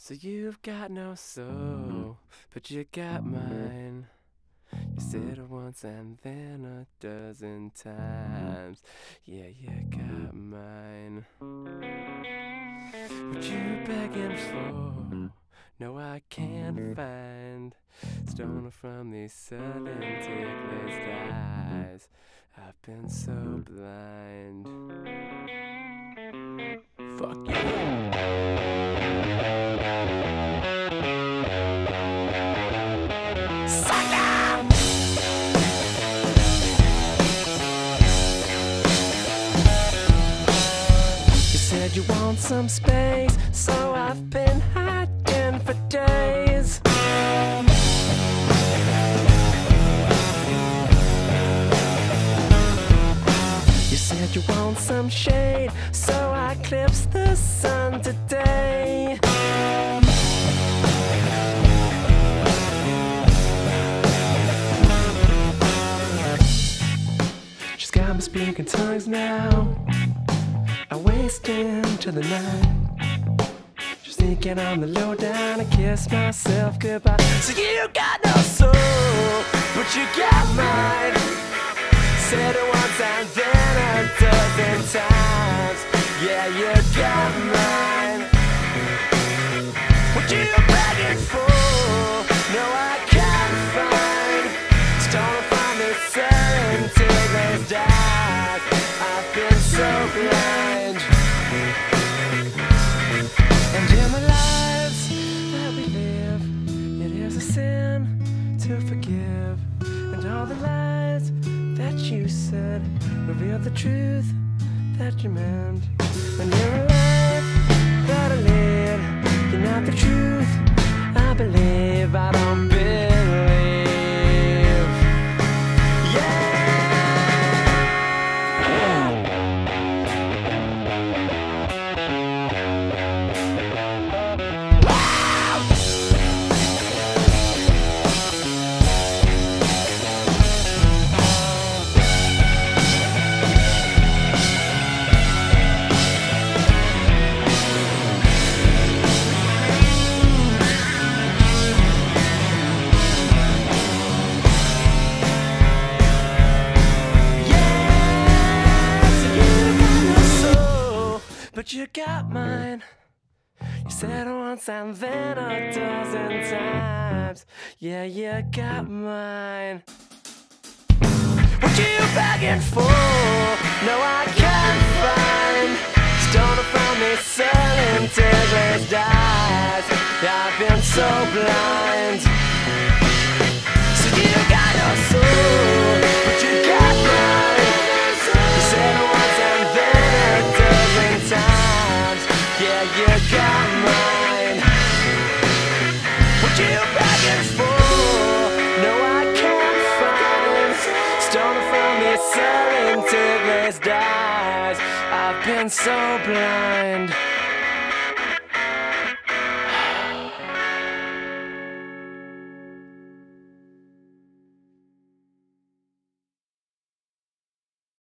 So you've got no mm-hmm. soul, but you got mm-hmm. mine. You said it once and then a dozen mm-hmm. times. Yeah, you got mine. What you begging for? No, I can't find stoner from these sudden ticklish eyes. I've been so blind. Fuck you. You want some space, so I've been hiding for days. You said you want some shade, so I clipped the sun today. She's got me speaking tongues now. Into the night. Just thinking on the low down, I kiss myself goodbye. So you got no soul, but you got mine. Said it once and then a dozen times. Yeah, you got mine. What you begging for? No, I to forgive. And all the lies that you said reveal the truth that you meant. And in the life that I live, you're not the truth. But you got mine. You said it once and then a dozen times. Yeah, you got mine. What you begging for? No, I can't find. Stoner from me selling ticklish dies. I've been so blind. You got mine. What you for? No, I can't find. From dies. I've been so blind.